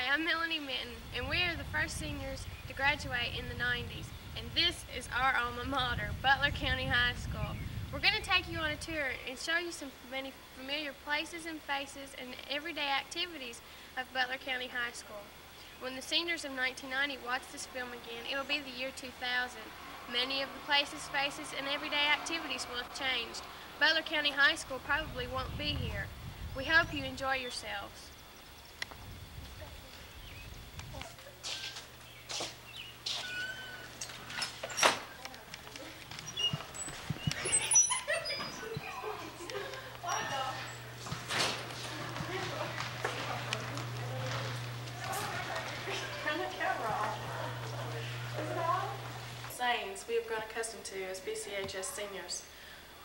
Hi, I'm Melanie Minton, and we are the first seniors to graduate in the 90s. And this is our alma mater, Butler County High School. We're going to take you on a tour and show you some many familiar places and faces and everyday activities of Butler County High School. When the seniors of 1990 watch this film again, it'll be the year 2000. Many of the places, faces, and everyday activities will have changed. Butler County High School probably won't be here. We hope you enjoy yourselves. sayings we have grown accustomed to as BCHS seniors.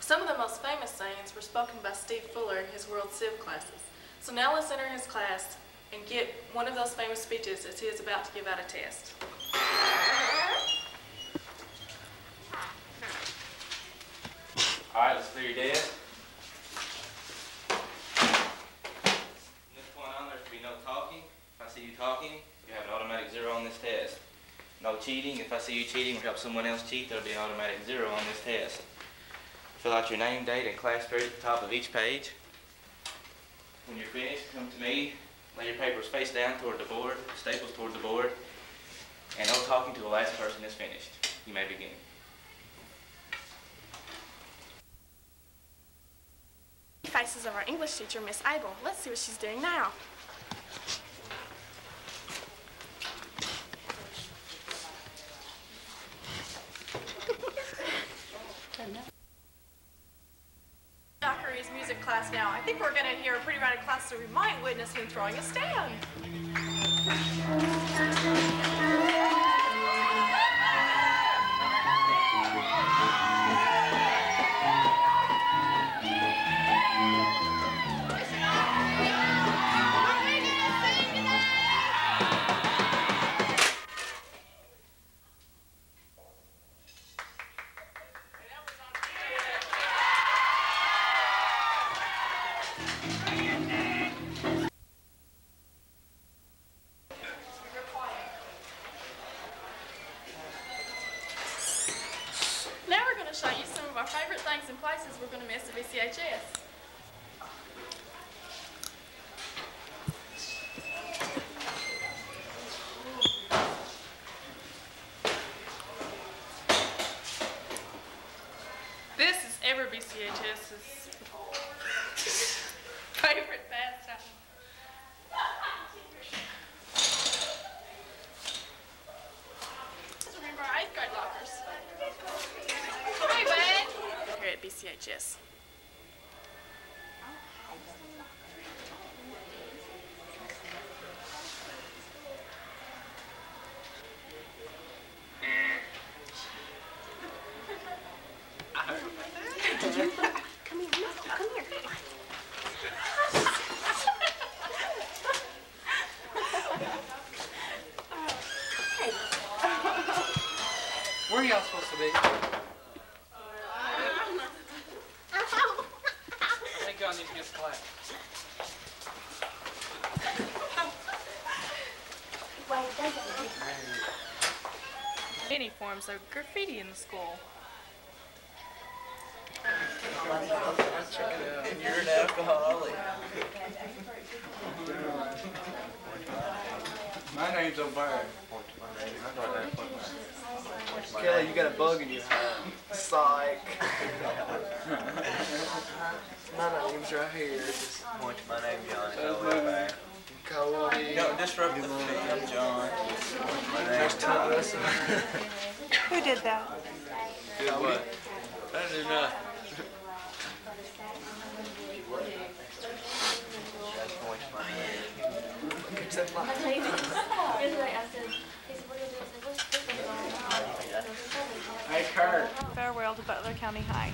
Some of the most famous sayings were spoken by Steve Fuller in his World Civ classes. So now let's enter his class and get one of those famous speeches as he is about to give out a test. All right, let's clear your desk. From this point on, there's to be no talking. If I see you talking, you have an automatic zero on this test. No cheating. If I see you cheating or help someone else cheat, there'll be an automatic zero on this test. Fill out your name, date, and class period at the top of each page. When you're finished, come to me. Lay your papers face down toward the board, staples toward the board, and no talking to the last person is finished. You may begin. Faces of our English teacher, Miss Abell. Let's see what she's doing now. Music class now. I think we're going to hear a pretty rowdy class, so we might witness him throwing a stand. Show you some of our favorite things and places we're going to miss at BCHS. This is every BCHS's favorite pastime. These are one of our eighth grade lockers. Hey, BCHS. Where are y'all supposed to be? I think y'all need to get to class. Many forms of graffiti in the school. You're an alcoholic. My name's O'Brien. Kelly, you got a bug in your eye. Psych. my name's right here. Just Point my name, John. It's all the way back. Cody. Don't disrupt the thing. I'm John. Point my name. Who did that? Good what? I do not. Just point my name. Except my Hey, Kurt. Farewell to Butler County High.